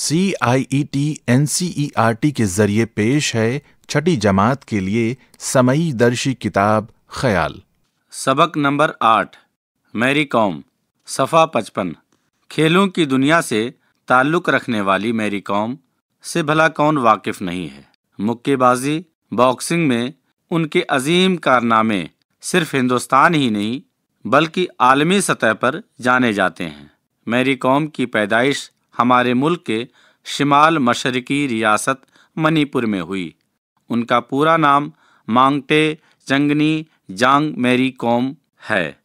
C I E T N C E R T के ज़रिए पेश है छठी जमात के लिए समई दर्शी किताब ख्याल। सबक नंबर आठ, मैरी कॉम, सफ़ा पचपन। खेलों की दुनिया से ताल्लुक़ रखने वाली मैरी कॉम, से भला कौन वाकिफ़ नहीं है? मुक्केबाजी, बॉक्सिंग में उनके अजीम कारनामे सिर्फ़ हिंदुस्तान ही नहीं, बल्कि आलमी सतह पर जाने जाते हैं। मैरी कॉम की पैदाइश हमारे मुल्क के शिमाल मशरकी रियासत मणिपुर में हुई। उनका पूरा नाम मांगटे चंगनी जांग मेरी कॉम है।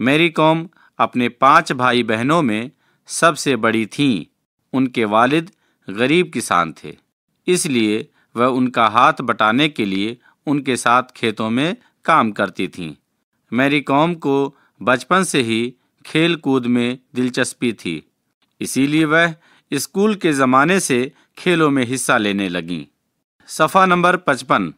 मैरी कॉम अपने पाँच भाई बहनों में सबसे बड़ी थीं। उनके वालिद गरीब किसान थे। इसलिए वह उनका हाथ बटाने के लिए उनके साथ खेतों में काम करती थीं। मैरी कॉम को बचपन से ही खेल कूद में दिलचस्पी थी। इसीलिए वह स्कूल के ज़माने से खेलों में हिस्सा लेने लगीं। सफ़ा नंबर पचपन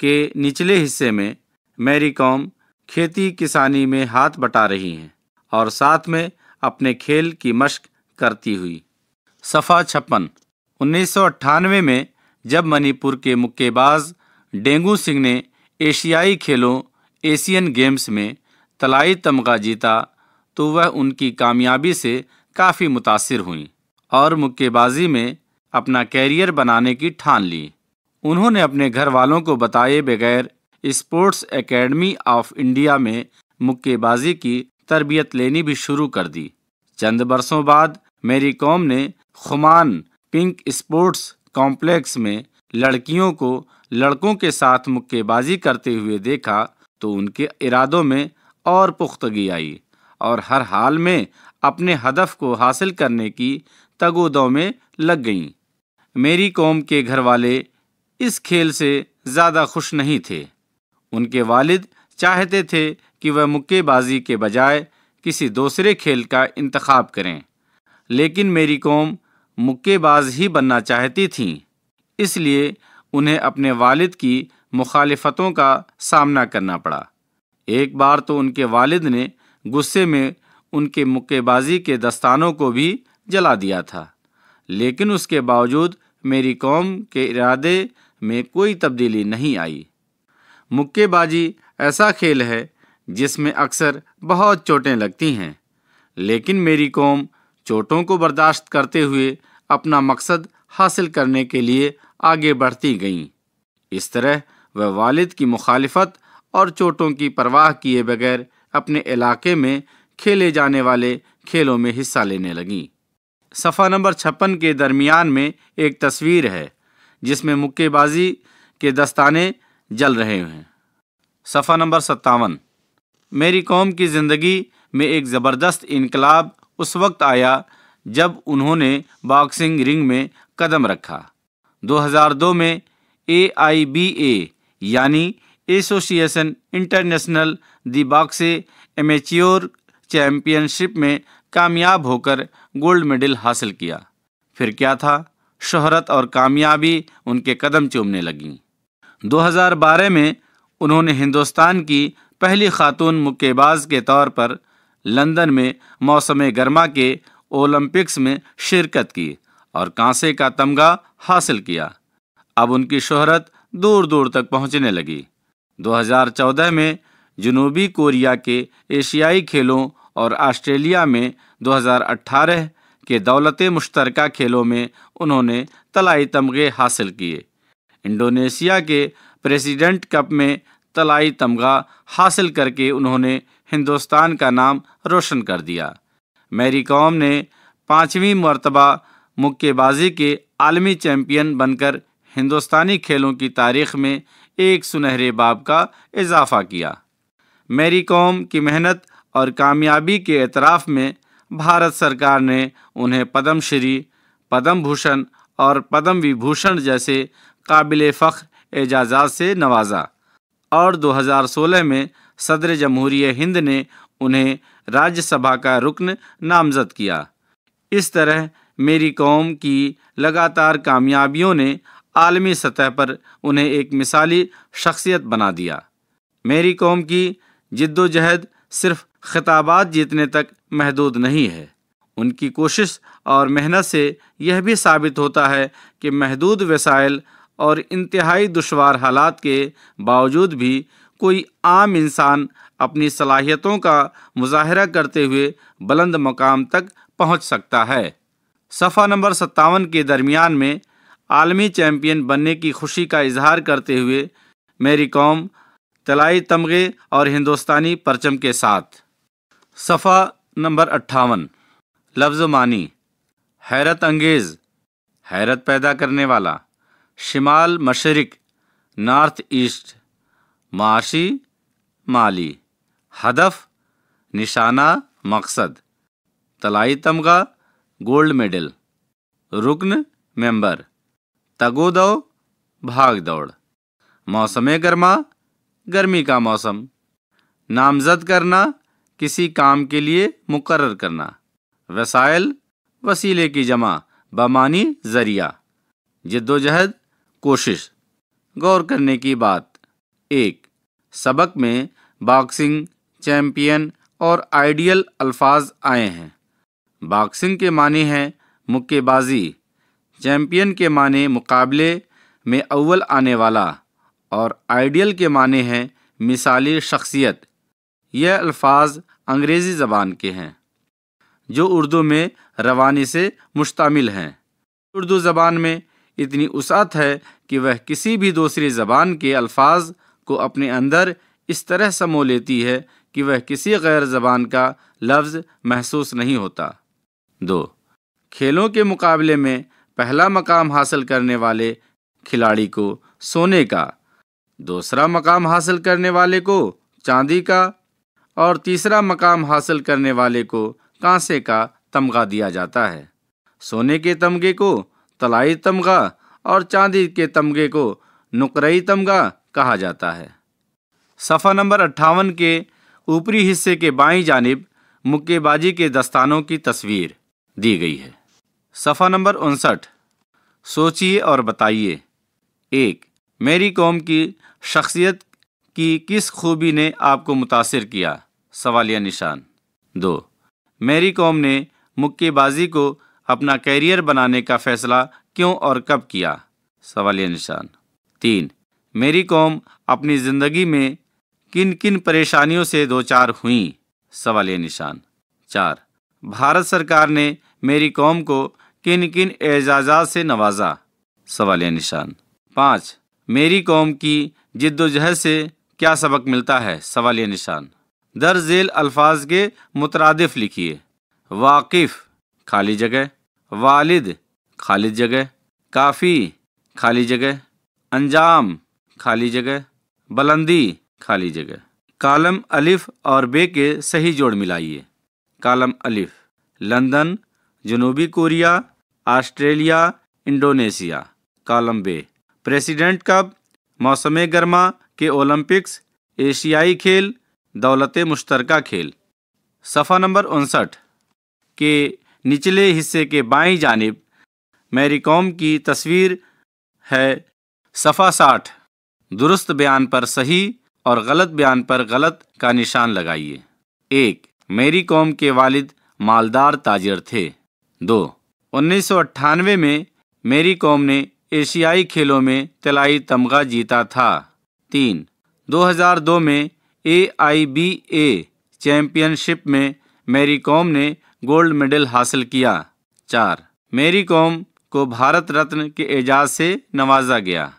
के निचले हिस्से में मैरी कॉम खेती किसानी में हाथ बटा रही हैं और साथ में अपने खेल की मश्क करती हुई। सफ़ा छप्पन उन्नीस में जब मणिपुर के मुक्केबाज डेंगू सिंह ने एशियाई खेलों एशियन गेम्स में तलाई तमगा जीता तो वह उनकी कामयाबी से काफ़ी मुतासर हुई और मुक्केबाजी में अपना कैरियर बनाने की ठान ली। उन्होंने अपने घर वालों को बताए बगैर स्पोर्ट्स एकेडमी ऑफ़ इंडिया में मुक्केबाजी की तरबियत लेनी भी शुरू कर दी। चंद बरसों बाद मेरी कॉम ने खुमान पिंक स्पोर्ट्स कॉम्प्लेक्स में लड़कियों को लड़कों के साथ मुक्केबाजी करते हुए देखा तो उनके इरादों में और पुख्तगी आई और हर हाल में अपने हदफ को हासिल करने की तगोदों में लग गईं। मेरी कौम के घर वाले इस खेल से ज़्यादा खुश नहीं थे। उनके वालिद चाहते थे कि वह मुक्केबाजी के बजाय किसी दूसरे खेल का इंतखब करें। लेकिन मेरी कौम मुक्केबाज ही बनना चाहती थी, इसलिए उन्हें अपने वालिद की मुखालफतों का सामना करना पड़ा। एक बार तो उनके वालिद ने गुस्से में उनके मुक्केबाजी के दस्तानों को भी जला दिया था। लेकिन उसके बावजूद मेरी कौम के इरादे में कोई तब्दीली नहीं आई। मुक्केबाजी ऐसा खेल है जिसमें अक्सर बहुत चोटें लगती हैं, लेकिन मेरी कौम चोटों को बर्दाश्त करते हुए अपना मकसद हासिल करने के लिए आगे बढ़ती गईं। इस तरह वह वालिद की मुखालफत और चोटों की परवाह किए बगैर अपने इलाके में खेले जाने वाले खेलों में हिस्सा लेने लगीं। सफ़ा नंबर छप्पन के दरमियान में एक तस्वीर है, जिसमें मुक्केबाजी के दस्ताने जल रहे हैं। सफ़ा नंबर सत्तावन। मेरी कौम की ज़िंदगी में एक ज़बरदस्त इनकलाब उस वक्त आया, जब उन्होंने बॉक्सिंग रिंग में कदम रखा। 2002 में ए आई बी ए, यानी एसोसिएशन इंटरनेशनल दी बॉक्से एमेच्योर चैम्पियनशिप में कामयाब होकर गोल्ड मेडल हासिल किया। फिर क्या था? शोहरत और कामयाबी उनके कदम चूमने लगीं। 2012 में उन्होंने हिंदुस्तान की पहली खातून मुक्केबाज के तौर पर लंदन में मौसम गर्मा के ओलंपिक्स में शिरकत की और कांसे का तमगा हासिल किया। अब उनकी शोहरत दूर दूर तक पहुँचने लगी। 2014 में जनूबी कोरिया के एशियाई खेलों और ऑस्ट्रेलिया में 2018 के दौलत मुश्तरक खेलों में उन्होंने तलाई तमगे हासिल किए। इंडोनेशिया के प्रेसिडेंट कप में तलाई तमगा हासिल करके उन्होंने हिंदुस्तान का नाम रोशन कर दिया। मैरी कॉम ने पाँचवीं मरतबा मुक्केबाजी के आलमी चैम्पियन बनकर हिंदुस्तानी खेलों की तारीख में एक सुनहरे बाब का इजाफा किया। मैरी कॉम की मेहनत और कामयाबी के एतराफ़ में भारत सरकार ने उन्हें पद्मश्री पद्म भूषण और पद्म विभूषण जैसे काबिल फ़ख्र एजाज़ात से नवाजा। और 2016 में सदर जमहूरिय हिंद ने उन्हें राज्यसभा का रुकन नामजद किया। इस तरह मेरी कौम की लगातार कामयाबियों ने आलमी सतह पर उन्हें एक मिसाली शख्सियत बना दिया। मेरी कौम की जद्दोजहद सिर्फ़ खिताबात जीतने तक महदूद नहीं है। उनकी कोशिश और मेहनत से यह भी साबित होता है कि महदूद वसाइल और इंतहाई दुशवार हालात के बावजूद भी कोई आम इंसान अपनी सलाहियतों का मुजाहरा करते हुए बुलंद मकाम तक पहुँच सकता है। सफ़ा नंबर सत्तावन के दरमियान में आलमी चैम्पियन बनने की खुशी का इजहार करते हुए मेरी कौम तलाई तमगे और हिंदुस्तानी परचम के साथ। सफ़ा नंबर अट्ठावन, लफ्ज़ मानी, हैरत अंगेज़, हैरत पैदा करने वाला, शिमाल मशरक, नॉर्थ ईस्ट माशी माली, हदफ, निशाना, मकसद, तलाई तमगा, गोल्ड मेडल, रुकन, मेंबर तगोदो भाग दौड़, मौसम गर्मा, गर्मी का मौसम, नामजद करना किसी काम के लिए मुकर करना। वसाइल, वसीले की जमा, बमानी ज़रिया। जद्दोजहद, कोशिश। गौर करने की बात। एक, सबक में बॉक्सिंग चैम्पियन और आइडियल अल्फाज आए हैं। बॉक्सिंग के मानी हैं मुक्केबाजी। चैम्पियन के माने मुकाबले में अव्वल आने वाला और आइडियल के माने हैं मिसाली शख्सियत। यह अल्फाज अंग्रेज़ी ज़बान के हैं, जो उर्दू में रवानी से मुश्तमिल हैं। उर्दू ज़बान में इतनी वसात है कि वह किसी भी दूसरी ज़बान के अल्फाज को अपने अंदर इस तरह समो लेती है कि वह किसी गैर ज़बान का लफ्ज़ महसूस नहीं होता। दो, खेलों के मुकाबले में पहला मकाम हासिल करने वाले खिलाड़ी को सोने का, दूसरा मकाम हासिल करने वाले को चांदी का और तीसरा मकाम हासिल करने वाले को कांसे का तमगा दिया जाता है। सोने के तमगे को तलाई तमगा और चांदी के तमगे को नुकरई तमगा कहा जाता है। सफ़ा नंबर अट्ठावन के ऊपरी हिस्से के बाईं जानब मुक्केबाजी के दस्तानों की तस्वीर दी गई है। सफ़ा नंबर उनसठ, सोचिए और बताइए। एक, मेरी कौम की शख्सियत की किस खूबी ने आपको मुतासर किया? सवालिया निशान? दो, मेरी कॉम ने मुक्केबाजी को अपना कैरियर बनाने का फ़ैसला क्यों और कब किया? सवालिया निशान? तीन, मेरी कॉम अपनी ज़िंदगी में किन किन परेशानियों से दो चार हुई सवालिया निशान? चार, भारत सरकार ने मेरी कॉम को किन किन एजाज़ात से नवाजा? सवाल निशान? पाँच, मेरी कॉम की जिद्दोजहद से क्या सबक मिलता है? सवाल निशान। दर झेल अल्फाज के मुतरदफ लिखिए। वाकिफ़, खाली जगह। वालिद, खाली जगह। काफ़ी, खाली जगह। अंजाम, खाली जगह। बुलंदी, खाली जगह। कालम अलिफ और बे के सही जोड़ मिलाइए। कालम अलिफ, लंदन, जनूबी कोरिया, ऑस्ट्रेलिया, इंडोनेशिया। कॉलम बे, प्रेसिडेंट कप मौसम गर्मा के ओलंपिक्स, एशियाई खेल, दौलत मुश्तरका खेल। सफ़ा नंबर उनसठ, के निचले हिस्से के बाईं जानब मैरी कॉम की तस्वीर है सफ़ा साठ। दुरुस्त बयान पर सही और गलत बयान पर गलत का निशान लगाइए। एक मेरी कॉम के वालिद मालदार ताजर थे। दो, उन्नीस में मेरी कॉम ने एशियाई खेलों में तलाई तमगा जीता था। तीन। 2002 में ए आई बी ए चैम्पियनशिप में मेरी कॉम ने गोल्ड मेडल हासिल किया। चार। मेरी कॉम को भारत रत्न के एजाज से नवाजा गया।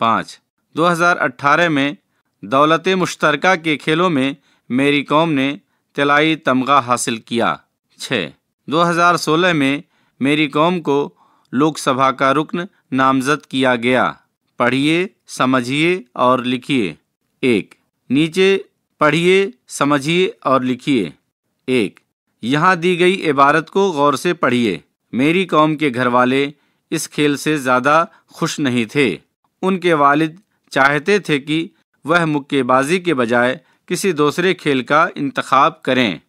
पाँच। 2018 में दौलत मुश्तरका के खेलों में मेरी कॉम ने तलाई तमगा हासिल किया। छः। 2016 में मेरी कॉम को लोकसभा का रुकन नामजद किया गया। पढ़िए, समझिए और लिखिए। एक, नीचे पढ़िए, समझिए और लिखिए। एक, यहाँ दी गई इबारत को गौर से पढ़िए। मेरी कौम के घर वाले इस खेल से ज़्यादा खुश नहीं थे। उनके वालिद चाहते थे कि वह मुक्केबाजी के बजाय किसी दूसरे खेल का इंतखब करें।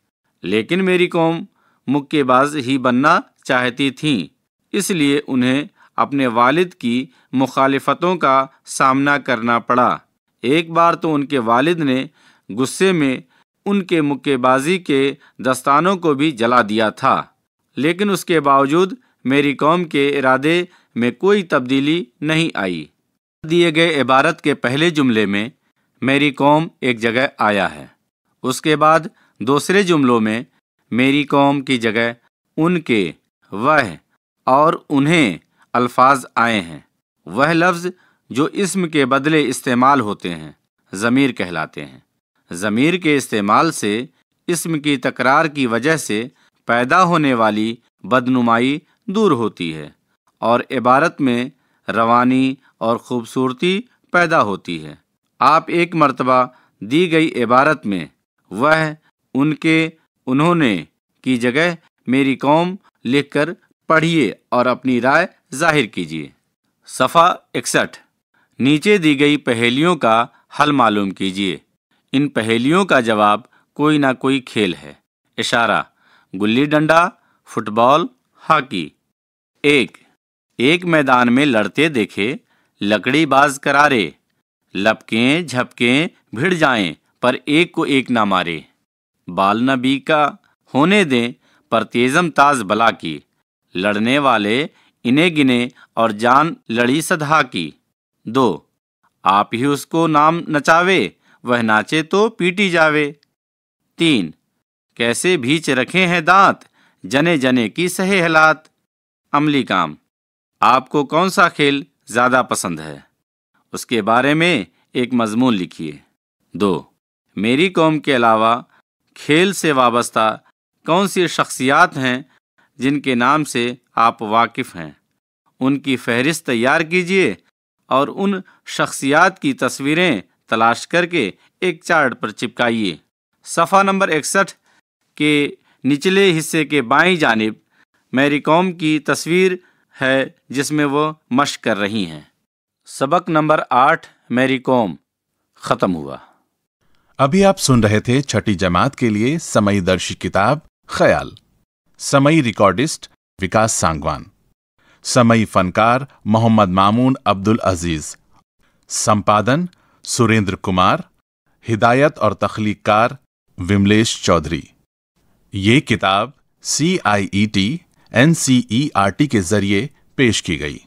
लेकिन मेरी कौम मुक्केबाज ही बनना चाहती थी, इसलिए उन्हें अपने वालिद की मुखालफतों का सामना करना पड़ा। एक बार तो उनके वालिद ने गुस्से में उनके मुक्केबाजी के दस्तानों को भी जला दिया था। लेकिन उसके बावजूद मेरी कौम के इरादे में कोई तब्दीली नहीं आई। दिए गए इबारत के पहले जुमले में मेरी कौम एक जगह आया है। उसके बाद दूसरे जुमलों में मेरी कौम की जगह उनके, वह और उन्हें अल्फाज आए हैं। वह लफ्ज़ जो इसम के बदले इस्तेमाल होते हैं, ज़मीर कहलाते हैं। ज़मीर के इस्तेमाल से इसम की तकरार की वजह से पैदा होने वाली बदनुमाई दूर होती है और इबारत में रवानी और ख़ूबसूरती पैदा होती है। आप एक मरतबा दी गई इबारत में, वह उनके, उन्होंने की जगह मेरी कौम लिखकर पढ़िए और अपनी राय ज़ाहिर कीजिए। सफ़ा इकसठ। नीचे दी गई पहेलियों का हल मालूम कीजिए। इन पहेलियों का जवाब कोई ना कोई खेल है। इशारा, गुल्ली डंडा, फुटबॉल, हॉकी। एक एक मैदान में लड़ते देखे, लकड़ी बाज करारे। लपकें, झपकें, भिड़ जाएँ, पर एक को एक ना मारे। बाल नबी का होने दें, पर तेजम ताज बला की। लड़ने वाले इन्हें गिने और जान लड़ी सधा की। दो, आप ही उसको नाम नचावे, वह नाचे तो पीटी जावे। तीन, कैसे भीच रखे हैं दांत जने जने की सहे हलात। अमली काम, आपको कौन सा खेल ज़्यादा पसंद है? उसके बारे में एक मजमून लिखिए। दो, मेरी कौम के अलावा खेल से वाबस्ता कौन सी शख्सियात हैं जिनके नाम से आप वाकिफ़ हैं। उनकी फहरिस्त तैयार कीजिए और उन शख्सियात की तस्वीरें तलाश करके एक चार्ट पर चिपकाइए। सफ़ा नंबर इकसठ के निचले हिस्से के बाईं जानब मेरी कॉम की तस्वीर है जिसमें वो मश्क कर रही हैं। सबक नंबर आठ, मेरी कॉम। ख़त्म हुआ। अभी आप सुन रहे थे छठी जमात के लिए समई दर्शी किताब, ख्याल। समई रिकॉर्डिस्ट विकास सांगवान। समई फनकार मोहम्मद मामून अब्दुल अज़ीज़। संपादन सुरेंद्र कुमार। हिदायत और तख्लीकार विमलेश चौधरी। ये किताब C I E T N C E R T के ज़रिए पेश की गई।